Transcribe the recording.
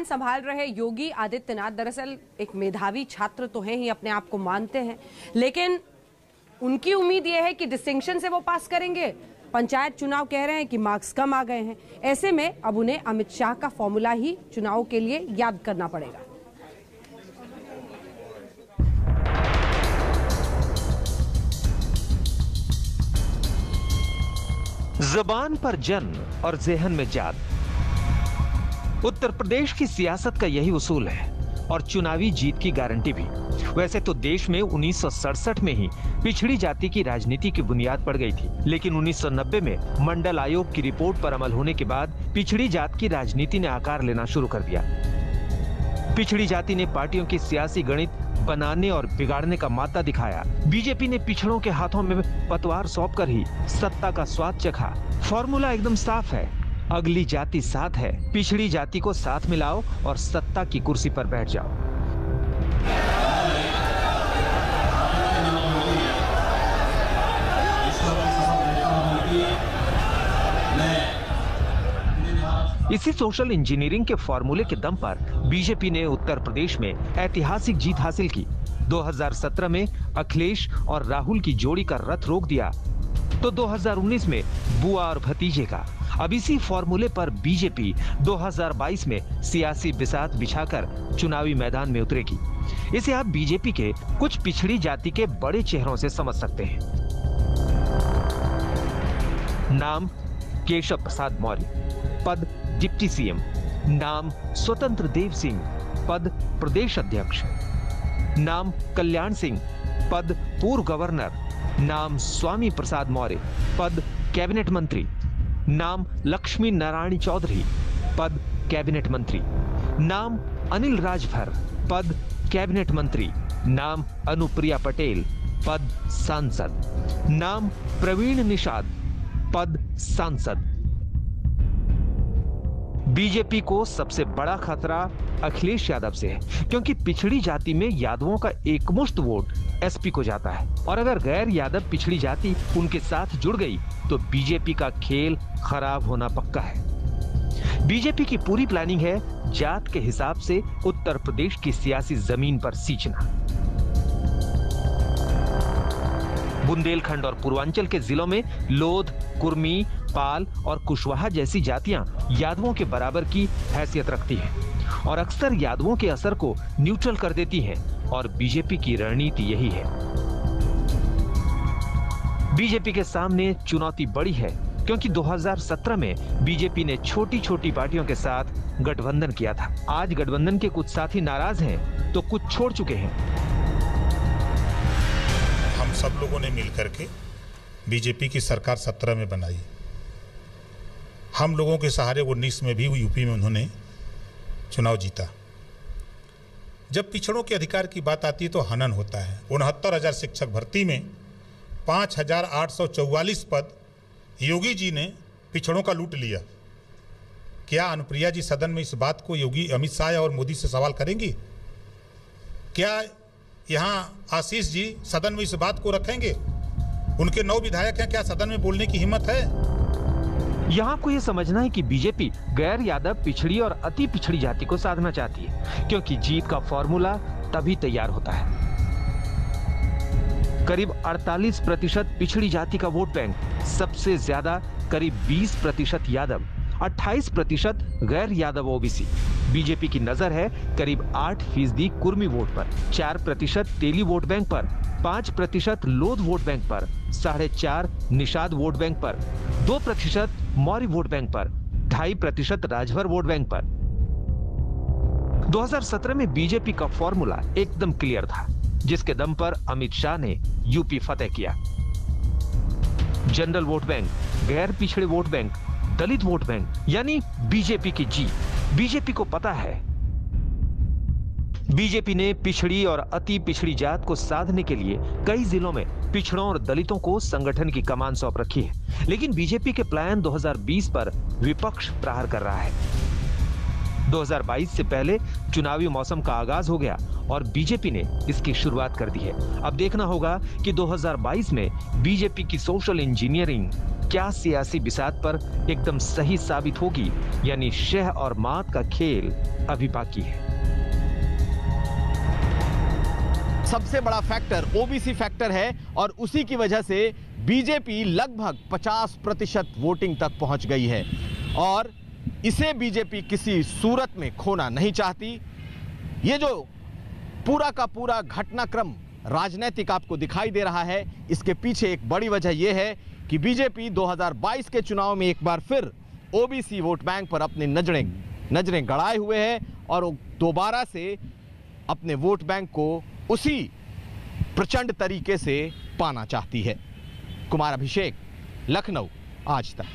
संभाल रहे योगी आदित्यनाथ, दरअसल एक मेधावी छात्र तो हैं ही, अपने आप को मानते हैं। लेकिन उनकी उम्मीद यह है कि डिस्टिंक्शन से वो पास करेंगे। पंचायत चुनाव कह रहे हैं कि मार्क्स कम आ गए हैं। ऐसे में अब उन्हें अमित शाह का फॉर्मूला ही चुनाव के लिए याद करना पड़ेगा। जबान पर जन्म और जेहन में जात उत्तर प्रदेश की सियासत का यही उसूल है और चुनावी जीत की गारंटी भी। वैसे तो देश में 1967 में ही पिछड़ी जाति की राजनीति की बुनियाद पड़ गई थी, लेकिन 1990 में मंडल आयोग की रिपोर्ट पर अमल होने के बाद पिछड़ी जात की राजनीति ने आकार लेना शुरू कर दिया। पिछड़ी जाति ने पार्टियों की सियासी गणित बनाने और बिगाड़ने का माता दिखाया। बीजेपी ने पिछड़ों के हाथों में पतवार सौंप कर ही सत्ता का स्वाद चखा। फॉर्मूला एकदम साफ़ है। अगली जाति साथ है। पिछड़ी जाति को साथ मिलाओ और सत्ता की कुर्सी पर बैठ जाओ। इसी सोशल इंजीनियरिंग के फॉर्मूले के दम पर बीजेपी ने उत्तर प्रदेश में ऐतिहासिक जीत हासिल की। 2017 में अखिलेश और राहुल की जोड़ी का रथ रोक दिया। तो 2019 में बुआ और भतीजे का। अब इसी फॉर्मूले पर बीजेपी 2022 में सियासी बिसात बिछाकर चुनावी मैदान में उतरेगी। इसे आप बीजेपी के कुछ पिछड़ी जाति के बड़े चेहरों से समझ सकते हैं। नाम केशव प्रसाद मौर्य, पद डिप्टी सीएम। नाम स्वतंत्र देव सिंह, पद प्रदेश अध्यक्ष। नाम कल्याण सिंह, पद पूर्व गवर्नर। नाम स्वामी प्रसाद मौर्य, पद कैबिनेट मंत्री। नाम लक्ष्मी नारायण चौधरी, पद कैबिनेट मंत्री। नाम अनिल राजभर, पद कैबिनेट मंत्री। नाम अनुप्रिया पटेल, पद सांसद। नाम प्रवीण निषाद, पद सांसद। बीजेपी को सबसे बड़ा खतरा अखिलेश यादव से है, क्योंकि पिछड़ी जाति में यादवों का एकमुश्त वोट एसपी को जाता है। और अगर गैर यादव पिछड़ी जाति उनके साथ जुड़ गई तो बीजेपी का खेल खराब होना पक्का है। बीजेपी की पूरी प्लानिंग है जात के हिसाब से उत्तर प्रदेश की सियासी ज़मीन पर सींचना। बुंदेलखंड और पूर्वांचल के जिलों में लोध, कुर्मी, पाल और कुशवाहा जैसी जातियाँ यादवों के बराबर की हैसियत रखती हैं। और अक्सर यादवों के असर को न्यूट्रल कर देती है और बीजेपी की रणनीति यही है। बीजेपी के सामने चुनौती बड़ी है, क्योंकि 2017 में बीजेपी ने छोटी छोटी पार्टियों के साथ गठबंधन किया था। आज गठबंधन के कुछ साथी नाराज़ हैं तो कुछ छोड़ चुके हैं। हम सब लोगों ने मिलकर के बीजेपी की सरकार सत्रह में बनाई। हम लोगों के सहारे उन्नीस में भी यूपी में उन्होंने चुनाव जीता। जब पिछड़ों के अधिकार की बात आती है तो हनन होता है। उनहत्तर हज़ार शिक्षक भर्ती में पाँच हज़ार आठ सौ चौवालीस पद योगी जी ने पिछड़ों का लूट लिया। क्या अनुप्रिया जी सदन में इस बात को योगी अमित शाह और मोदी से सवाल करेंगी? क्या यहाँ आशीष जी सदन में इस बात को रखेंगे? उनके नौ विधायक हैं, क्या सदन में बोलने की हिम्मत है? यहाँ को ये समझना है कि बीजेपी गैर यादव, पिछड़ी और अति पिछड़ी जाति को साधना चाहती है, क्योंकि जीत का फॉर्मूला तभी तैयार होता है। करीब 48 प्रतिशत पिछड़ी जाति का वोट बैंक, सबसे ज़्यादा करीब 20 प्रतिशत यादव 28 प्रतिशत गैर यादव ओबीसी। बीजेपी की नज़र है करीब 8 फ़ीसदी कुर्मी वोट पर 4 प्रतिशत तेली वोट बैंक पर 5 प्रतिशत लोध वोट बैंक पर, साढ़े चार निषाद वोट बैंक पर। 2 प्रतिशत मौर्य वोट बैंक पर, ढाई प्रतिशत राजभर वोट बैंक पर। 2017 में बीजेपी का फॉर्मूला एकदम क्लियर था, जिसके दम पर अमित शाह ने यूपी फतेह किया। जनरल वोट बैंक, गैर पिछड़े वोट बैंक, दलित वोट बैंक, यानी बीजेपी की जीत। बीजेपी को पता है, बीजेपी ने पिछड़ी और अति पिछड़ी जात को साधने के लिए कई जिलों में पिछड़ों और दलितों को संगठन की कमान सौंप रखी है। लेकिन बीजेपी के प्लान 2020 पर विपक्ष प्रहार कर रहा है। 2022 से पहले चुनावी मौसम का आगाज़ हो गया और बीजेपी ने इसकी शुरुआत कर दी है। अब देखना होगा कि 2022 में बीजेपी की सोशल इंजीनियरिंग क्या सियासी बिसात पर एकदम सही साबित होगी, यानी शह और मात का खेल अभी बाकी है। सबसे बड़ा फैक्टर ओबीसी फैक्टर है और उसी की वजह से बीजेपी लगभग 50 प्रतिशत वोटिंग तक पहुँच गई है। और इसे बीजेपी किसी सूरत में खोना नहीं चाहती। ये जो पूरा का पूरा घटनाक्रम राजनीतिक आपको दिखाई दे रहा है, इसके पीछे एक बड़ी वजह यह है कि बीजेपी 2022 के चुनाव में एक बार फिर ओबीसी वोट बैंक पर अपनी नज़रें नज़रें गड़ाए हुए है और दोबारा से अपने वोट बैंक को उसी प्रचंड तरीके से पाना चाहती है। कुमार अभिषेक लखनऊ आज तक।